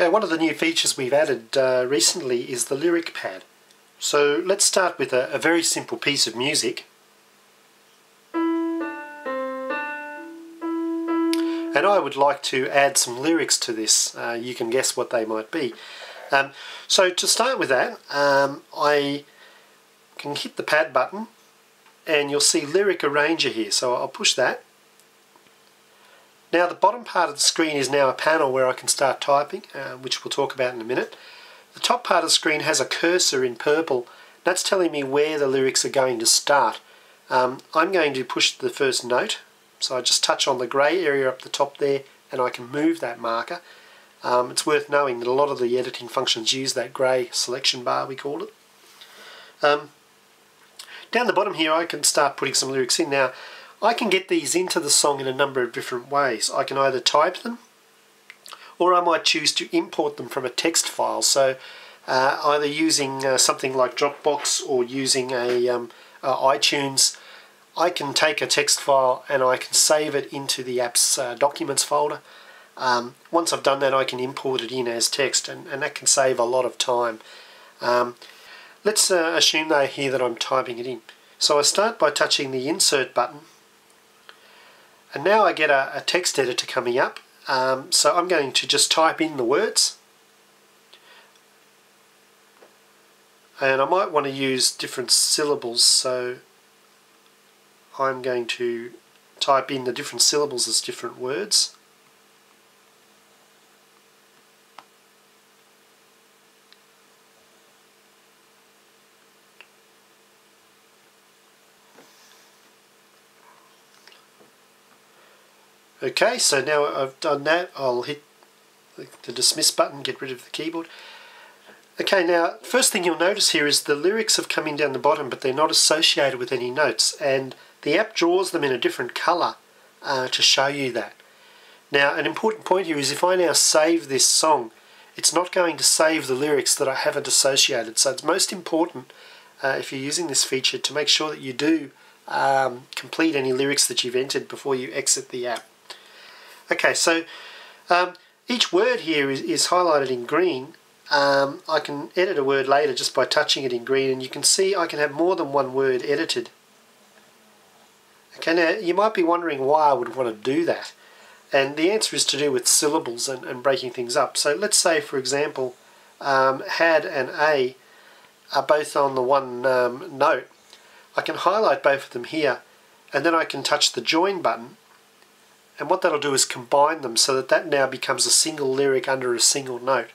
Okay, one of the new features we've added uh, recently is the lyric pad. So let's start with a, a very simple piece of music. And I would like to add some lyrics to this. Uh, you can guess what they might be. Um, so to start with that, um, I can hit the pad button and you'll see Lyric Arranger here. So I'll push that now the bottom part of the screen is now a panel where I can start typing, uh, which we'll talk about in a minute. The top part of the screen has a cursor in purple. That's telling me where the lyrics are going to start. Um, I'm going to push the first note, so I just touch on the grey area up the top there and I can move that marker. Um, it's worth knowing that a lot of the editing functions use that grey selection bar, we call it. Um, down the bottom here I can start putting some lyrics in. Now I can get these into the song in a number of different ways. I can either type them or I might choose to import them from a text file. So uh, either using uh, something like Dropbox or using a um, iTunes, I can take a text file and I can save it into the app's uh, documents folder. Um, once I've done that, I can import it in as text, and, and that can save a lot of time. Um, let's uh, assume though here that I'm typing it in. So I start by touching the insert button and now I get a, a text editor coming up. Um, so I'm going to just type in the words. And I might want to use different syllables, so I'm going to type in the different syllables as different words. Okay, so now I've done that, I'll hit the dismiss button, get rid of the keyboard. Okay, now, first thing you'll notice here is the lyrics have come in down the bottom, but they're not associated with any notes, and the app draws them in a different colour uh, to show you that. Now, an important point here is if I now save this song, it's not going to save the lyrics that I haven't associated. So it's most important, uh, if you're using this feature, to make sure that you do um, complete any lyrics that you've entered before you exit the app. Okay, so um, each word here is, is highlighted in green. Um, I can edit a word later just by touching it in green and you can see I can have more than one word edited. Okay, now you might be wondering why I would want to do that. And the answer is to do with syllables and, and breaking things up. So let's say, for example, um, had and a are both on the one um, note. I can highlight both of them here and then I can touch the join button and what that'll do is combine them so that that now becomes a single lyric under a single note.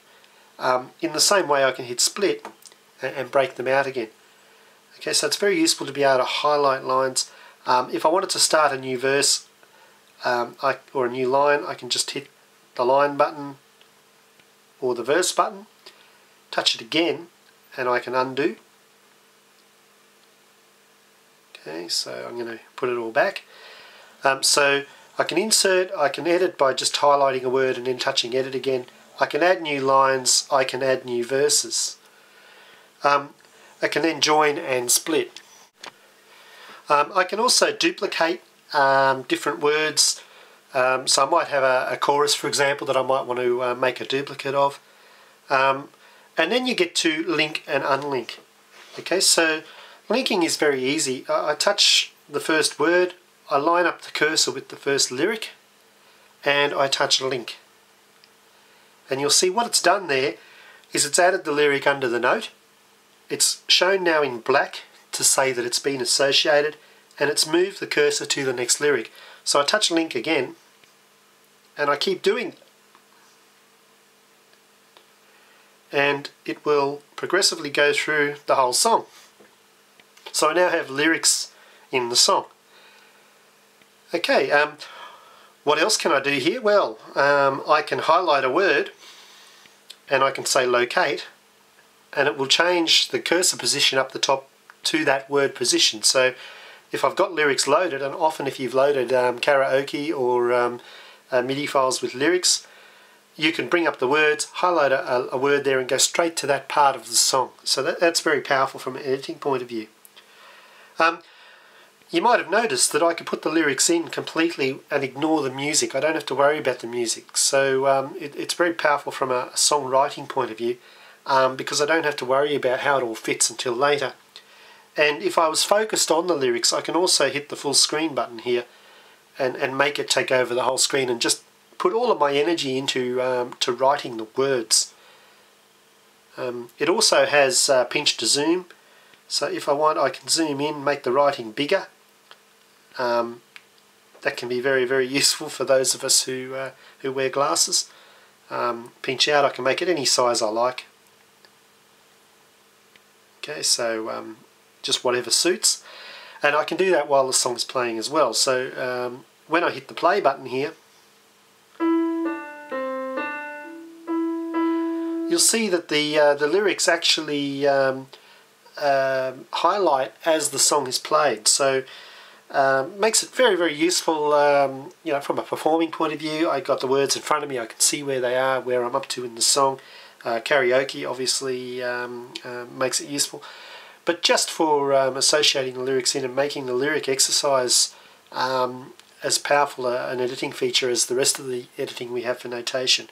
Um, in the same way I can hit split and, and, break them out again. Okay, so it's very useful to be able to highlight lines. Um, if I wanted to start a new verse um, I, or a new line, I can just hit the line button or the verse button, touch it again, and I can undo. Okay, so I'm going to put it all back. Um, so I can insert, I can edit by just highlighting a word and then touching edit again. I can add new lines, I can add new verses. Um, I can then join and split. Um, I can also duplicate um, different words. Um, so I might have a, a, chorus, for example, that I might want to uh, make a duplicate of. Um, and then you get to link and unlink. Okay, so linking is very easy. I, I touch the first word, I line up the cursor with the first lyric and I touch link. And you'll see what it's done there is it's added the lyric under the note. It's shown now in black to say that it's been associated and it's moved the cursor to the next lyric. So I touch link again and I keep doing and it will progressively go through the whole song. So I now have lyrics in the song. Okay, um, what else can I do here? Well, um, I can highlight a word and I can say locate and it will change the cursor position up the top to that word position. So if I've got lyrics loaded, and often if you've loaded um, karaoke or um, uh, MIDI files with lyrics, you can bring up the words, highlight a, a, word there and go straight to that part of the song. So that, that's very powerful from an editing point of view. Um, you might have noticed that I could put the lyrics in completely and ignore the music. I don't have to worry about the music. So um, it, it's very powerful from a songwriting point of view um, because I don't have to worry about how it all fits until later. And if I was focused on the lyrics, I can also hit the full screen button here and, and make it take over the whole screen and just put all of my energy into um, to writing the words. Um, it also has uh, pinch to zoom, so if I want I can zoom in, make the writing bigger. Um, that can be very very useful for those of us who uh, who wear glasses. Um, pinch out, I can make it any size I like. Okay, so um, just whatever suits. And I can do that while the song's playing as well. So um, when I hit the play button here, you'll see that the uh, the lyrics actually um, uh, highlight as the song is played. So um, makes it very very useful. Um, you know, from a performing point of view, I got the words in front of me. I can see where they are, where I'm up to in the song. Uh, karaoke obviously um, uh, makes it useful. But just for um, associating the lyrics in and making the lyric exercise um, as powerful a, an editing feature as the rest of the editing we have for notation.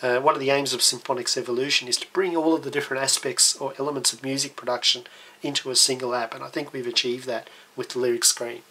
Uh, one of the aims of Symphonix Evolution is to bring all of the different aspects or elements of music production into a single app, and I think we've achieved that with the lyric screen.